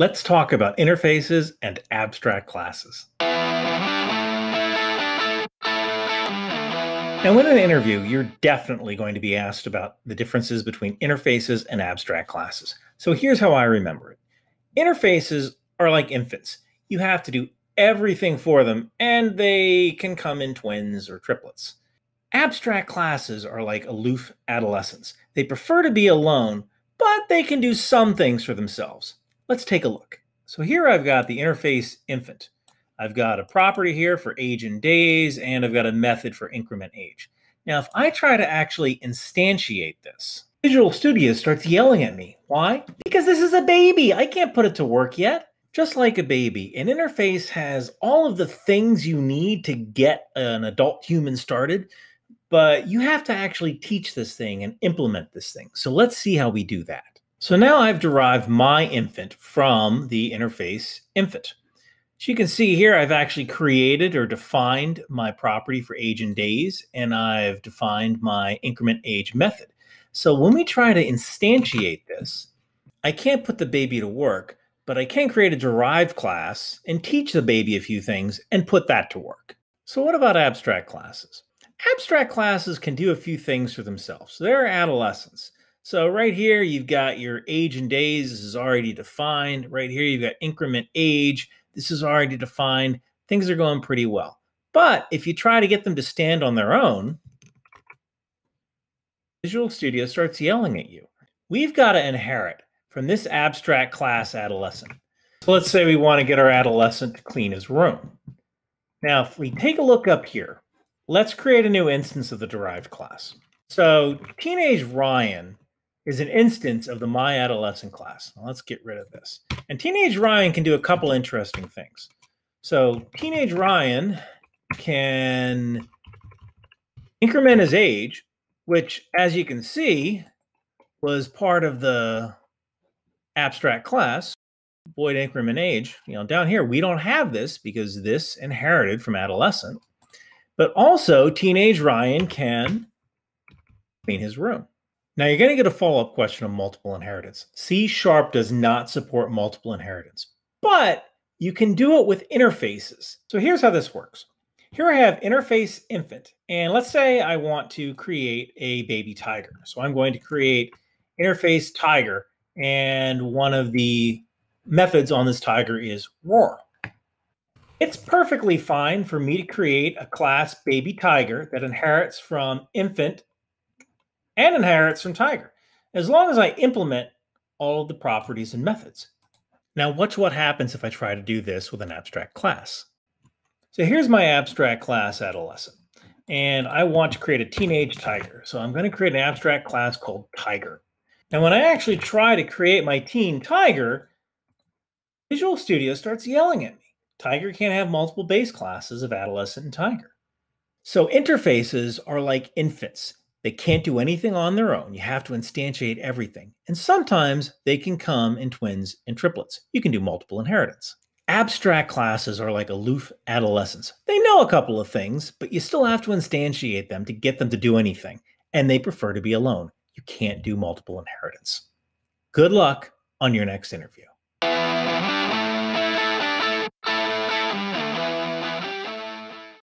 Let's talk about interfaces and abstract classes. Now, in an interview, you're definitely going to be asked about the differences between interfaces and abstract classes. So here's how I remember it interfaces are like infants. You have to do everything for them, and they can come in twins or triplets. Abstract classes are like aloof adolescents. They prefer to be alone, but they can do some things for themselves. Let's take a look. So here I've got the interface infant. I've got a property here for age and days, and I've got a method for increment age. Now, if I try to actually instantiate this, Visual Studio starts yelling at me. Why? Because this is a baby. I can't put it to work yet. Just like a baby, an interface has all of the things you need to get an adult human started, but you have to actually teach this thing and implement this thing. So let's see how we do that. So now I've derived my infant from the interface infant. So you can see here, I've actually created or defined my property for age and days, and I've defined my increment age method. So when we try to instantiate this, I can't put the baby to work, but I can create a derived class and teach the baby a few things and put that to work. So what about abstract classes? Abstract classes can do a few things for themselves. They're adolescents. So right here, you've got your age and days. This is already defined. Right here, you've got increment age. This is already defined. Things are going pretty well. But if you try to get them to stand on their own, Visual Studio starts yelling at you. We've got to inherit from this abstract class adolescent. So let's say we want to get our adolescent to clean his room. Now, if we take a look up here, let's create a new instance of the derived class. So teenage Ryan is an instance of the my adolescent class. Now let's get rid of this. And teenage Ryan can do a couple interesting things. So teenage Ryan can increment his age, which, as you can see, was part of the abstract class, void increment age. You know, down here, we don't have this because this inherited from adolescent. But also, teenage Ryan can clean his room. Now you're going to get a follow-up question on multiple inheritance. C Sharp does not support multiple inheritance, but you can do it with interfaces. So here's how this works. Here I have interface infant, and let's say I want to create a baby tiger. So I'm going to create interface tiger, and one of the methods on this tiger is roar. It's perfectly fine for me to create a class baby tiger that inherits from infant and inherits from Tiger, as long as I implement all of the properties and methods. Now watch what happens if I try to do this with an abstract class. So here's my abstract class adolescent, and I want to create a teenage tiger. So I'm going to create an abstract class called tiger. Now when I actually try to create my teen tiger, Visual Studio starts yelling at me. Tiger can't have multiple base classes of adolescent and tiger. So interfaces are like infants. They can't do anything on their own. You have to instantiate everything. And sometimes they can come in twins and triplets. You can do multiple inheritance. Abstract classes are like aloof adolescents. They know a couple of things, but you still have to instantiate them to get them to do anything. And they prefer to be alone. You can't do multiple inheritance. Good luck on your next interview.